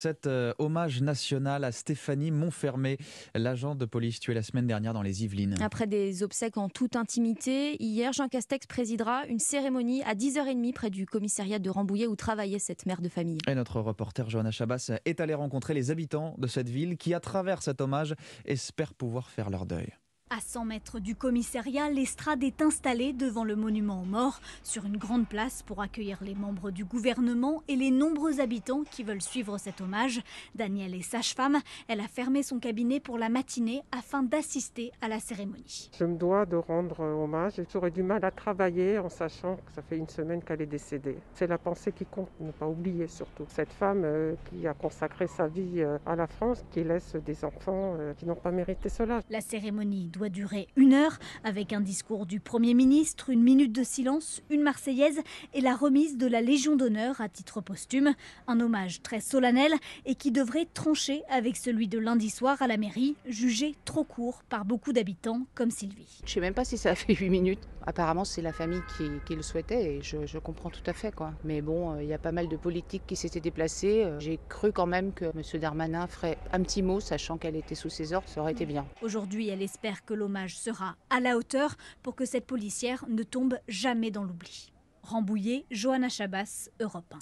Cet euh, hommage national à Stéphanie Montfermé, l'agent de police tué la semaine dernière dans les Yvelines. Après des obsèques en toute intimité, hier, Jean Castex présidera une cérémonie à 10h30 près du commissariat de Rambouillet où travaillait cette mère de famille. Et notre reporter Johanna Chabas est allé rencontrer les habitants de cette ville qui, à travers cet hommage, espèrent pouvoir faire leur deuil. À 100 mètres du commissariat, l'estrade est installée devant le monument aux morts, sur une grande place pour accueillir les membres du gouvernement et les nombreux habitants qui veulent suivre cet hommage. Danielle est sage-femme. Elle a fermé son cabinet pour la matinée afin d'assister à la cérémonie. Je me dois de rendre hommage. J'aurais du mal à travailler en sachant que ça fait une semaine qu'elle est décédée. C'est la pensée qui compte, ne pas oublier surtout. Cette femme euh, qui a consacré sa vie euh, à la France, qui laisse des enfants euh, qui n'ont pas mérité cela. La cérémonie doit durer une heure avec un discours du Premier ministre, une minute de silence, une Marseillaise et la remise de la Légion d'honneur à titre posthume. Un hommage très solennel et qui devrait trancher avec celui de lundi soir à la mairie, jugé trop court par beaucoup d'habitants comme Sylvie. Je sais même pas si ça a fait 8 minutes. Apparemment, c'est la famille qui, qui, le souhaitait et je, je, comprends tout à fait. quoi. Mais bon, il euh, y a pas mal de politiques qui s'étaient déplacés. Euh, j'ai cru quand même que M. Darmanin ferait un petit mot, sachant qu'elle était sous ses ordres, ça aurait été bien. Aujourd'hui, elle espère que l'hommage sera à la hauteur pour que cette policière ne tombe jamais dans l'oubli. Rambouillet, Johanna Chabas, Europe 1.